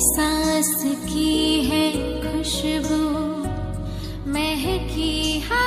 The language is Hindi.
एहसास की है खुशबू महकी हवा